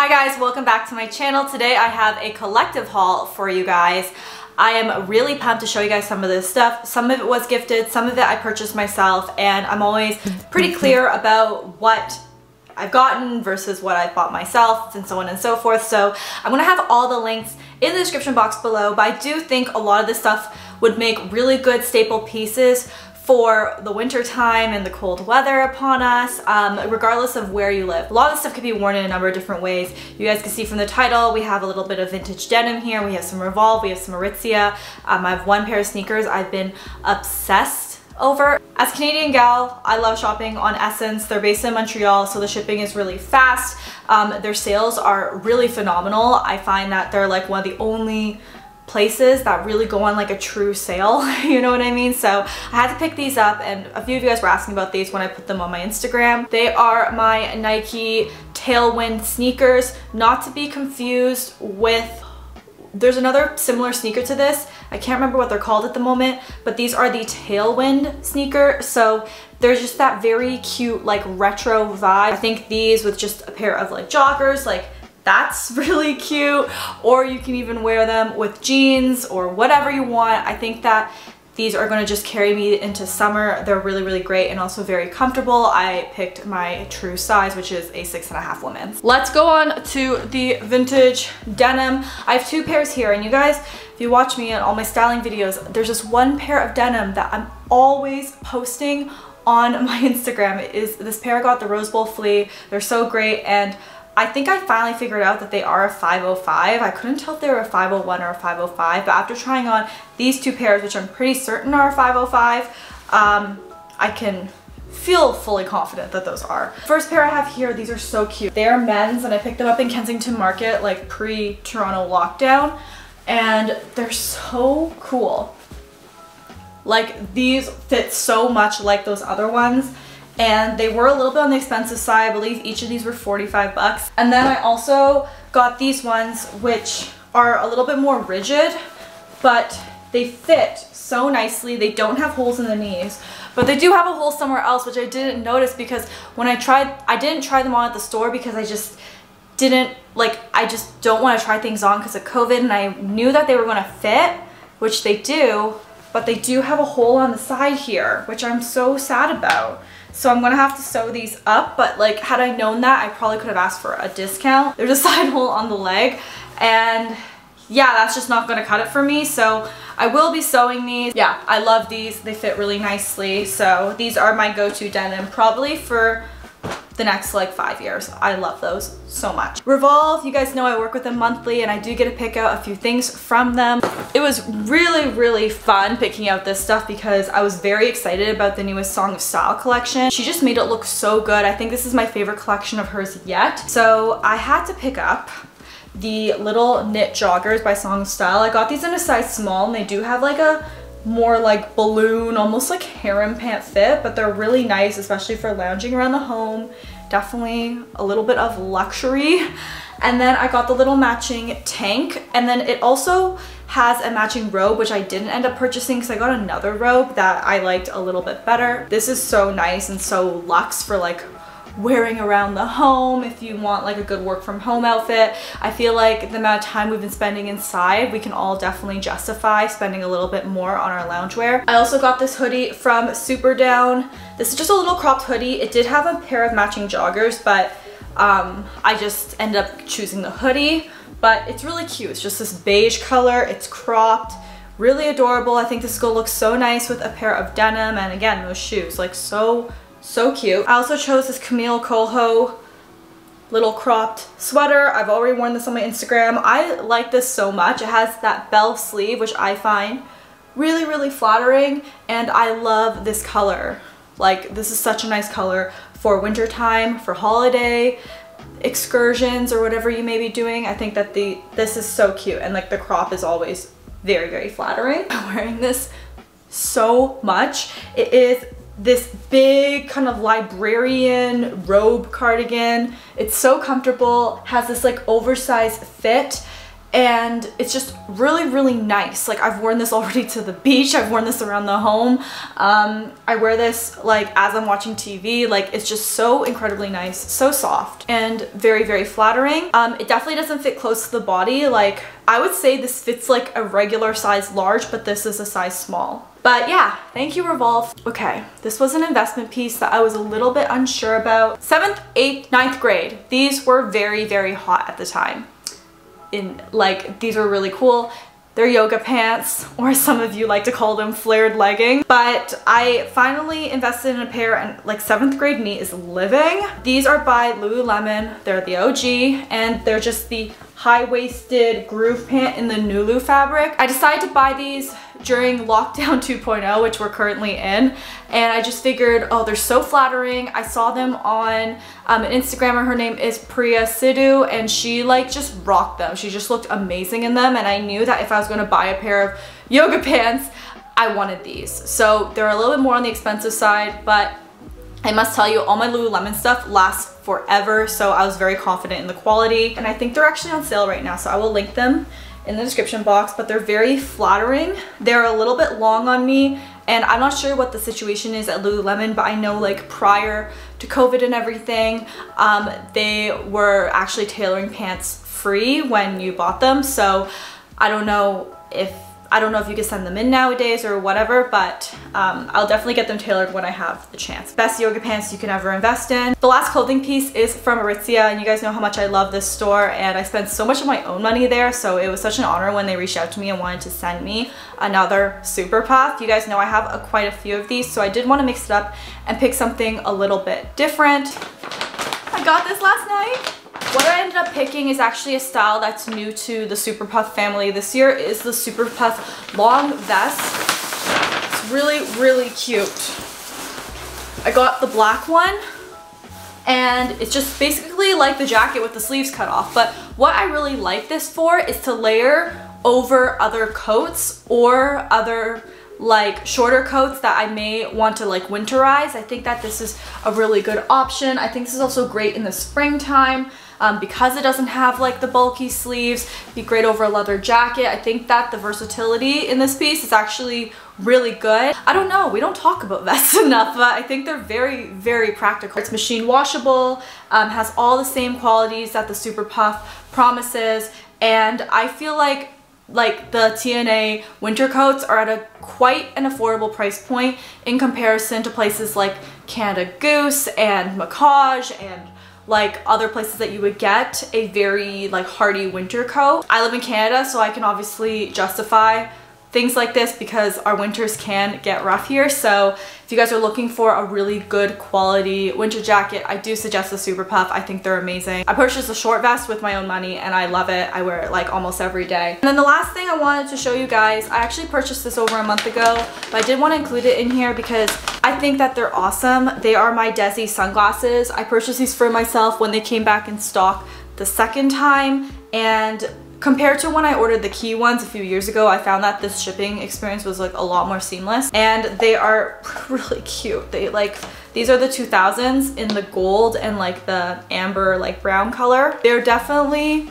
Hi guys, welcome back to my channel. Today I have a collective haul for you guys. I am really pumped to show you guys some of this stuff. Some of it was gifted, some of it I purchased myself, and I'm always pretty clear about what I've gotten versus what I've bought myself and so on and so forth. So I'm gonna have all the links in the description box below, but I do think a lot of this stuff would make really good staple pieces for the winter time and the cold weather upon us, um, regardless of where you live. A lot of stuff can be worn in a number of different ways. You guys can see from the title, we have a little bit of vintage denim here. We have some Revolve, we have some Aritzia. Um, I have one pair of sneakers I've been obsessed over. As Canadian gal, I love shopping on SSENSE. They're based in Montreal, so the shipping is really fast. Um, their sales are really phenomenal. I find that they're like one of the only places that really go on like a true sale, you know what I mean? So I had to pick these up and a few of you guys were asking about these when I put them on my Instagram. They are my Nike Tailwind sneakers, not to be confused with there's another similar sneaker to this. I can't remember what they're called at the moment, but these are the Tailwind sneaker. So there's just that very cute like retro vibe. I think these with just a pair of like joggers, like that's really cute. Or you can even wear them with jeans or whatever you want. I think that these are going to just carry me into summer. They're really, really great and also very comfortable. I picked my true size, which is a six and a half women's. Let's go on to the vintage denim. I have two pairs here and you guys, if you watch me in all my styling videos, there's just one pair of denim that I'm always posting on my Instagram. It is this pair I got the Rose Bowl Flea. They're so great and I think I finally figured out that they are a 505. I couldn't tell if they were a 501 or a 505, but after trying on these two pairs, which I'm pretty certain are a 505, um, I can feel fully confident that those are. First pair I have here, these are so cute. They are men's and I picked them up in Kensington Market like pre-Toronto lockdown and they're so cool. Like these fit so much like those other ones and they were a little bit on the expensive side. I believe each of these were 45 bucks. And then I also got these ones which are a little bit more rigid, but they fit so nicely. They don't have holes in the knees, but they do have a hole somewhere else, which I didn't notice because when I tried, I didn't try them on at the store because I just didn't, like, I just don't want to try things on because of COVID and I knew that they were going to fit, which they do, but they do have a hole on the side here, which I'm so sad about. So I'm gonna have to sew these up, but like had I known that, I probably could have asked for a discount. There's a side hole on the leg and yeah, that's just not gonna cut it for me. So I will be sewing these. Yeah, I love these. They fit really nicely. So these are my go-to denim probably for the next like five years. I love those so much. Revolve, you guys know I work with them monthly and I do get to pick out a few things from them. It was really, really fun picking out this stuff because I was very excited about the newest Song of Style collection. She just made it look so good. I think this is my favorite collection of hers yet. So I had to pick up the little knit joggers by Song of Style. I got these in a size small and they do have like a more like balloon, almost like harem pant fit, but they're really nice, especially for lounging around the home. Definitely a little bit of luxury. And then I got the little matching tank, and then it also has a matching robe, which I didn't end up purchasing because I got another robe that I liked a little bit better. This is so nice and so luxe for like wearing around the home if you want like a good work from home outfit. I feel like the amount of time we've been spending inside, we can all definitely justify spending a little bit more on our loungewear. I also got this hoodie from Superdown. This is just a little cropped hoodie. It did have a pair of matching joggers, but um, I just ended up choosing the hoodie. But it's really cute. It's just this beige color. It's cropped really adorable. I think this is gonna look so nice with a pair of denim and again, those shoes, like so so cute. I also chose this Camila Coelho little cropped sweater. I've already worn this on my Instagram. I like this so much. It has that bell sleeve, which I find really, really flattering. And I love this color. Like, this is such a nice color for wintertime, for holiday, excursions, or whatever you may be doing. I think that the this is so cute. And like the crop is always very, very flattering. I'm wearing this so much. It is this big kind of librarian robe cardigan. It's so comfortable, has this like oversized fit, and it's just really really nice. Like I've worn this already to the beach. I've worn this around the home. Um, I wear this like as I'm watching TV like it's just so incredibly nice so soft and very very flattering. Um, it definitely doesn't fit close to the body. Like I would say this fits like a regular size large but this is a size small but yeah, thank you Revolve. Okay, this was an investment piece that I was a little bit unsure about. 7th, 8th, ninth grade. These were very, very hot at the time in like these were really cool. They're yoga pants, or some of you like to call them flared leggings. But I finally invested in a pair and like seventh grade me is living. These are by Lululemon. They're the OG and they're just the high-waisted groove pant in the Nulu fabric. I decided to buy these during lockdown 2.0 which we're currently in and I just figured oh they're so flattering. I saw them on um, an Instagrammer her name is Priya Sidhu and she like just rocked them. She just looked amazing in them and I knew that if I was going to buy a pair of yoga pants I wanted these. So they're a little bit more on the expensive side but I must tell you all my Lululemon stuff lasts forever so I was very confident in the quality and I think they're actually on sale right now so I will link them in the description box but they're very flattering. They're a little bit long on me and I'm not sure what the situation is at Lululemon but I know like prior to COVID and everything um, they were actually tailoring pants free when you bought them so I don't know if I don't know if you can send them in nowadays or whatever, but um, I'll definitely get them tailored when I have the chance. Best yoga pants you can ever invest in. The last clothing piece is from Aritzia, and you guys know how much I love this store, and I spent so much of my own money there, so it was such an honor when they reached out to me and wanted to send me another Super Puff. You guys know I have a, quite a few of these, so I did want to mix it up and pick something a little bit different. I got this last night. What I ended up picking is actually a style that's new to the Super Puff family this year is the Super Puff long vest. It's really, really cute. I got the black one and it's just basically like the jacket with the sleeves cut off. But what I really like this for is to layer over other coats or other like shorter coats that I may want to like winterize. I think that this is a really good option. I think this is also great in the springtime um, because it doesn't have like the bulky sleeves, be great over a leather jacket. I think that the versatility in this piece is actually really good. I don't know, we don't talk about vests enough, but I think they're very, very practical. It's machine washable, um, has all the same qualities that the Super Puff promises, and I feel like like the TNA winter coats are at a quite an affordable price point in comparison to places like Canada Goose and Mackage and like other places that you would get a very like hardy winter coat. I live in Canada so I can obviously justify things like this because our winters can get rough here. So if you guys are looking for a really good quality winter jacket, I do suggest the Super Puff. I think they're amazing. I purchased a short vest with my own money and I love it. I wear it like almost every day. And then the last thing I wanted to show you guys, I actually purchased this over a month ago, but I did want to include it in here because I think that they're awesome. They are my DEZI sunglasses. I purchased these for myself when they came back in stock the second time and Compared to when I ordered the Quay ones a few years ago, I found that this shipping experience was like a lot more seamless and they are really cute. They like, these are the 2000s in the gold and like the amber like brown color. They're definitely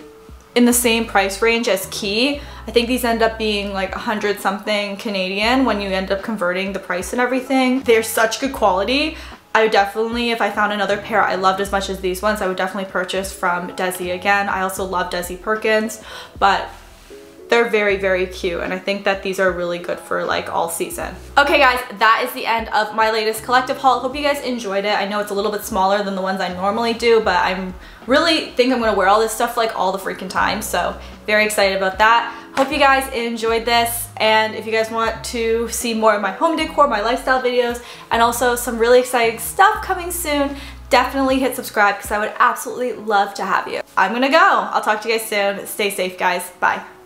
in the same price range as Quay. I think these end up being like a hundred something Canadian when you end up converting the price and everything. They're such good quality. I would definitely, if I found another pair I loved as much as these ones, I would definitely purchase from DEZI again. I also love Desi Perkins, but they're very, very cute and I think that these are really good for like all season. Okay guys, that is the end of my latest collective haul. Hope you guys enjoyed it. I know it's a little bit smaller than the ones I normally do, but I'm really think I'm gonna wear all this stuff like all the freaking time. So very excited about that. Hope you guys enjoyed this and if you guys want to see more of my home decor, my lifestyle videos, and also some really exciting stuff coming soon, definitely hit subscribe because I would absolutely love to have you. I'm gonna go. I'll talk to you guys soon. Stay safe guys. Bye.